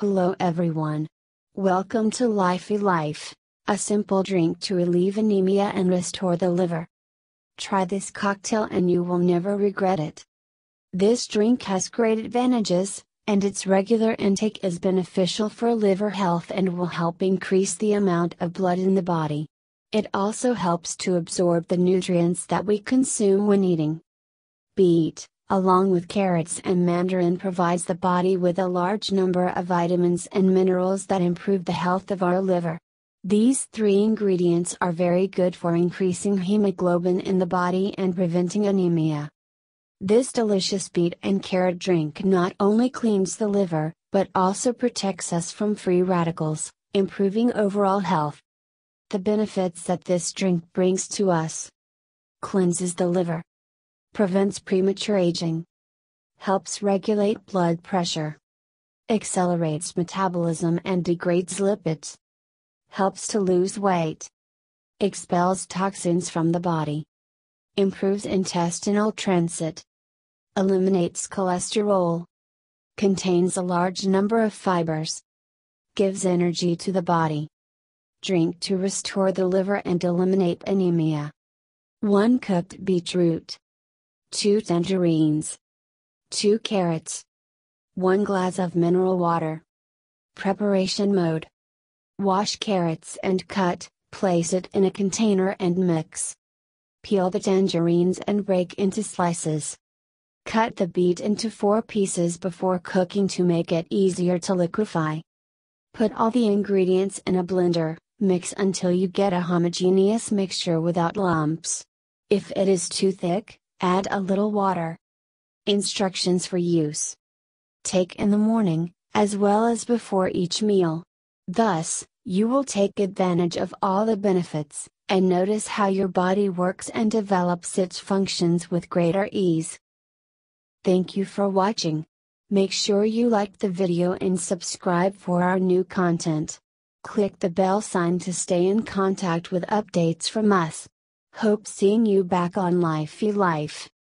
Hello everyone. Welcome to Lify Life, a simple drink to relieve anemia and restore the liver. Try this cocktail and you will never regret it. This drink has great advantages, and its regular intake is beneficial for liver health and will help increase the amount of blood in the body. It also helps to absorb the nutrients that we consume when eating. Beet, along with carrots and mandarin provides the body with a large number of vitamins and minerals that improve the health of our liver. These three ingredients are very good for increasing hemoglobin in the body and preventing anemia. This delicious beet and carrot drink not only cleans the liver, but also protects us from free radicals, improving overall health. The benefits that this drink brings to us cleanses the liver, prevents premature aging, helps regulate blood pressure, accelerates metabolism and degrades lipids, helps to lose weight, expels toxins from the body, improves intestinal transit, eliminates cholesterol, contains a large number of fibers, gives energy to the body. Drink to restore the liver and eliminate anemia. 1 cooked beetroot. 2 tangerines, 2 carrots, 1 glass of mineral water. Preparation mode Wash carrots and cut, place it in a container and mix. Peel the tangerines and break into slices. Cut the beet into 4 pieces before cooking to make it easier to liquefy. Put all the ingredients in a blender, mix until you get a homogeneous mixture without lumps. If it is too thick, Add a little water. Instructions for use. Take in the morning, as well as before each meal. Thus, you will take advantage of all the benefits, and notice how your body works and develops its functions with greater ease. Thank you for watching. Make sure you like the video and subscribe for our new content. Click the bell sign to stay in contact with updates from us. Hope seeing you back on Lify Life.